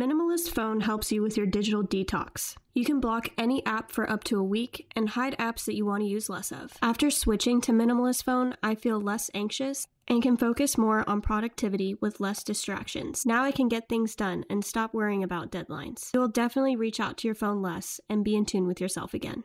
Minimalist Phone helps you with your digital detox. You can block any app for up to a week and hide apps that you want to use less of. After switching to Minimalist Phone, I feel less anxious and can focus more on productivity with less distractions. Now I can get things done and stop worrying about deadlines. You will definitely reach out to your phone less and be in tune with yourself again.